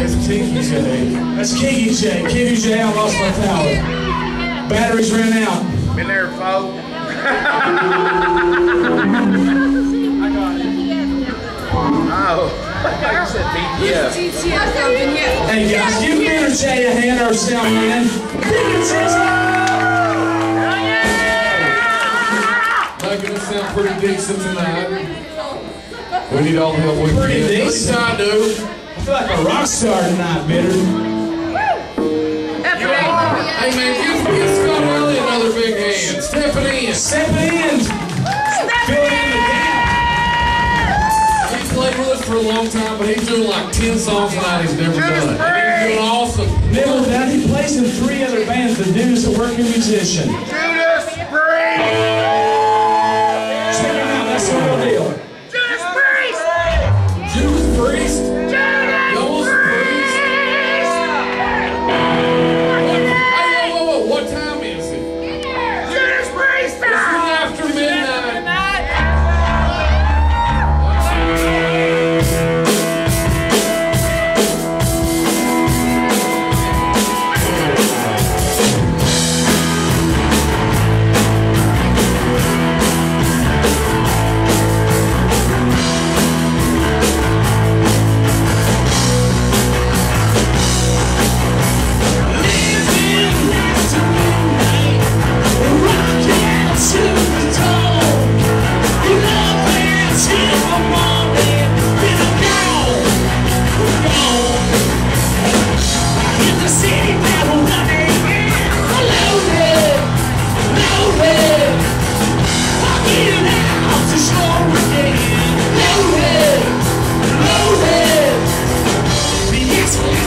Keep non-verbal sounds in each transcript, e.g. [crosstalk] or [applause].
It's Tiki J. That's Kiki J. Kiki J, I lost my power. Batteries ran out. Been there, folks. [laughs] Oh, you said BTF. GTS something, yeah. Hey guys, give Bitter J a hand, our sound man. Bitter Making us sound pretty decent tonight. We need all the help we can Pretty get. At least decent. I do. I feel like a rock star tonight, Bitter. Hey man, give, give Scott Riley another big hand. Step it in. Step it in. Fill in the gap. He's played with us for a long time, but he's doing like 10 songs tonight he's never done. And he's doing awesome. Nibble down, he plays in three other bands. The dude is a working musician. Judas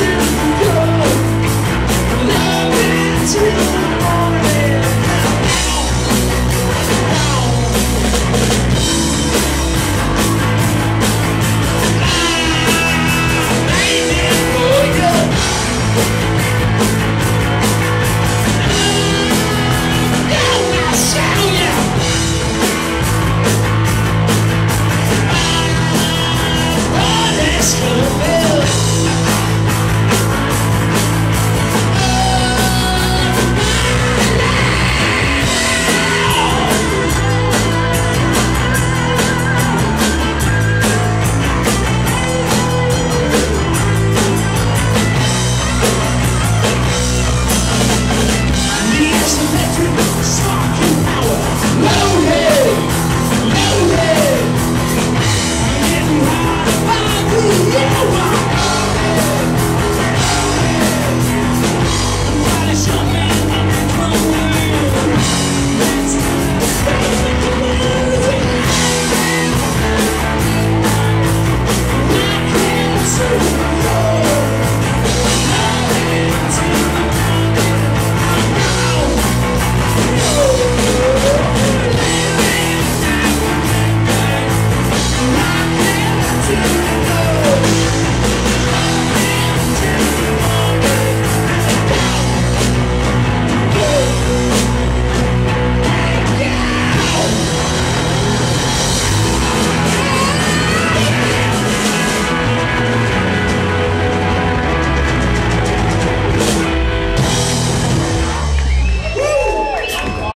to